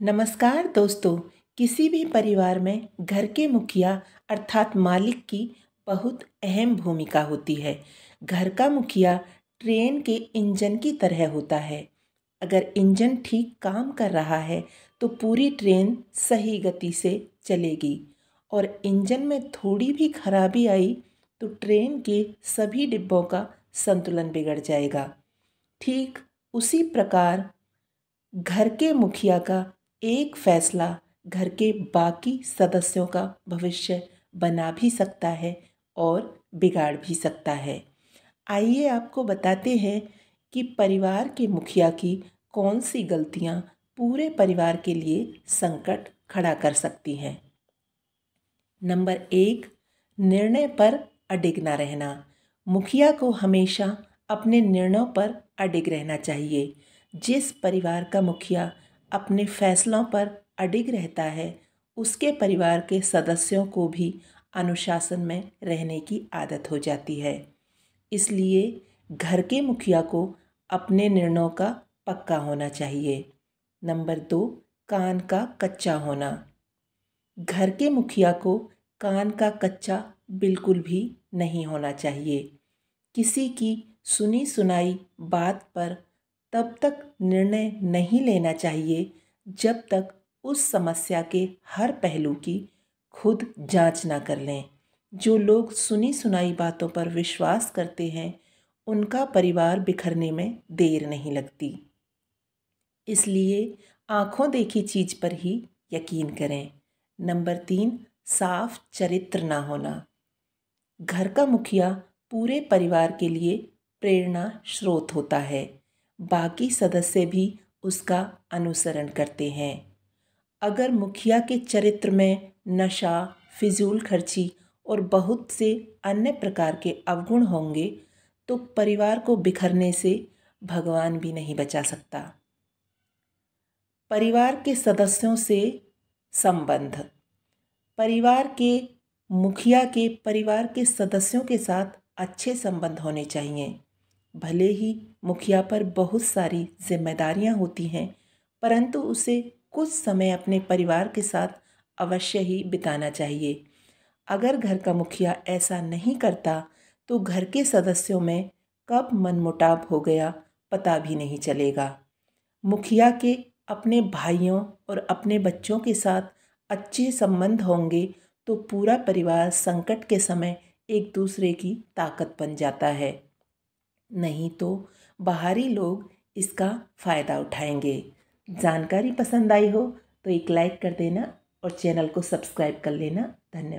नमस्कार दोस्तों, किसी भी परिवार में घर के मुखिया अर्थात मालिक की बहुत अहम भूमिका होती है। घर का मुखिया ट्रेन के इंजन की तरह होता है। अगर इंजन ठीक काम कर रहा है तो पूरी ट्रेन सही गति से चलेगी। और इंजन में थोड़ी भी खराबी आई तो ट्रेन के सभी डिब्बों का संतुलन बिगड़ जाएगा। ठीक उसी प्रकार घर के मुखिया का एक फैसला घर के बाकी सदस्यों का भविष्य बना भी सकता है और बिगाड़ भी सकता है। आइए आपको बताते हैं कि परिवार के मुखिया की कौन सी गलतियाँ पूरे परिवार के लिए संकट खड़ा कर सकती हैं। नंबर एक, निर्णय पर अडिग न रहना। मुखिया को हमेशा अपने निर्णयों पर अडिग रहना चाहिए। जिस परिवार का मुखिया अपने फैसलों पर अडिग रहता है, उसके परिवार के सदस्यों को भी अनुशासन में रहने की आदत हो जाती है। इसलिए घर के मुखिया को अपने निर्णयों का पक्का होना चाहिए। नंबर दो, कान का कच्चा होना। घर के मुखिया को कान का कच्चा बिल्कुल भी नहीं होना चाहिए। किसी की सुनी सुनाई बात पर तब तक निर्णय नहीं लेना चाहिए, जब तक उस समस्या के हर पहलू की खुद जाँच ना कर लें। जो लोग सुनी सुनाई बातों पर विश्वास करते हैं, उनका परिवार बिखरने में देर नहीं लगती। इसलिए आँखों देखी चीज़ पर ही यकीन करें। नंबर तीन, साफ़ चरित्र ना होना। घर का मुखिया पूरे परिवार के लिए प्रेरणा स्रोत होता है। बाकी सदस्य भी उसका अनुसरण करते हैं। अगर मुखिया के चरित्र में नशा, फिजूल खर्ची और बहुत से अन्य प्रकार के अवगुण होंगे तो परिवार को बिखरने से भगवान भी नहीं बचा सकता। परिवार के सदस्यों से संबंध। परिवार के, मुखिया के परिवार के सदस्यों के साथ अच्छे संबंध होने चाहिए। भले ही मुखिया पर बहुत सारी जिम्मेदारियाँ होती हैं, परंतु उसे कुछ समय अपने परिवार के साथ अवश्य ही बिताना चाहिए। अगर घर का मुखिया ऐसा नहीं करता तो घर के सदस्यों में कब मनमुटाव हो गया पता भी नहीं चलेगा। मुखिया के अपने भाइयों और अपने बच्चों के साथ अच्छे संबंध होंगे तो पूरा परिवार संकट के समय एक दूसरे की ताकत बन जाता है। नहीं तो बाहरी लोग इसका फ़ायदा उठाएँगे। जानकारी पसंद आई हो तो एक लाइक कर देना और चैनल को सब्सक्राइब कर लेना। धन्यवाद।